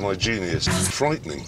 my genius. Frightening.